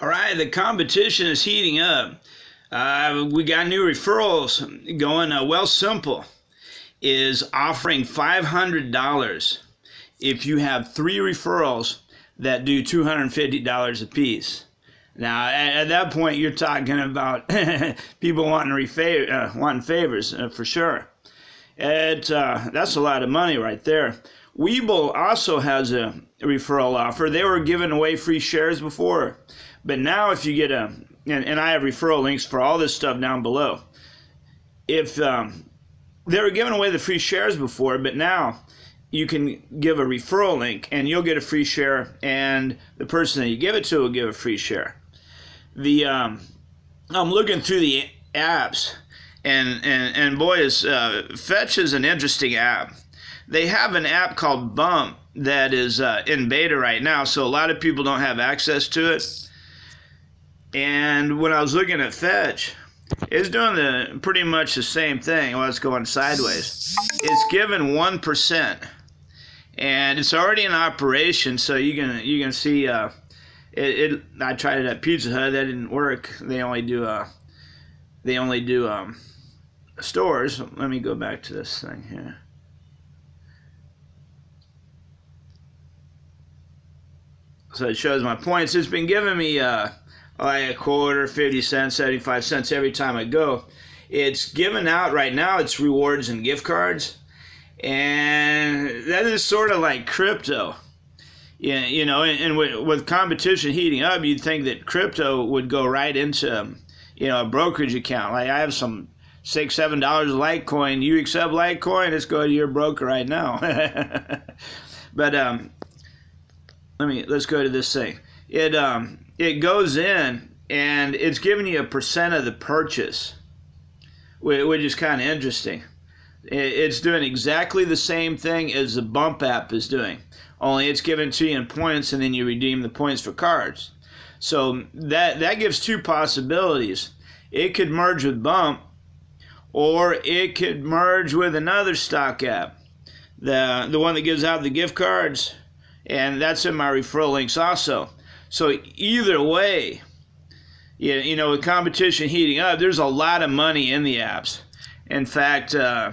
All right, the competition is heating up. Uh, we got new referrals going. Uh, Wealthsimple is offering $500 if you have three referrals that do $250 a piece. Now, at, at that point, you're talking about people wanting, refa- uh, wanting favors uh, for sure. It, uh, that's a lot of money right there. Webull also has a referral offer. They were giving away free shares before, but now if you get a, and, and I have referral links for all this stuff down below. If um, they were giving away the free shares before, but now you can give a referral link and you'll get a free share, and the person that you give it to will give a free share. The um, I'm looking through the apps, and and and boy, is uh, Fetch is an interesting app. They have an app called Bump that is uh, in beta right now, so a lot of people don't have access to it. And when I was looking at Fetch, it's doing the pretty much the same thing while it's going sideways. It's given one percent, and it's already in operation, so you can you can see. Uh, it, it, I tried it at Pizza Hut. That didn't work. They only do uh, they only do um, stores. Let me go back to this thing here. So it shows my points. It's been giving me uh, like a quarter, 50 cents, 75 cents every time I go. It's given out right now, it's rewards and gift cards. And that is sort of like crypto. Yeah, you know, and, and with, with competition heating up, you'd think that crypto would go right into, you know, a brokerage account. Like I have some six, seven dollars Litecoin. You accept Litecoin? Let's go to your broker right now. but um, let me let's go to this thing. It um it goes in and it's giving you a percent of the purchase, which is kind of interesting. It's doing exactly the same thing as the Bump app is doing, only it's given to you in points and then you redeem the points for cards. So that that gives two possibilities. It could merge with Bump, or it could merge with another stock app, the the one that gives out the gift cards and that's in my referral links also. So either way, you, know, with competition heating up, there's a lot of money in the apps. In fact, uh,